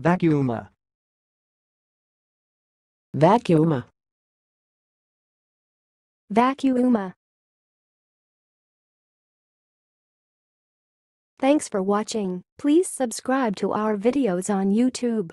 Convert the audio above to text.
Vacuuma. Vacuuma. Vacuuma. Thanks for watching. Please subscribe to our videos on YouTube.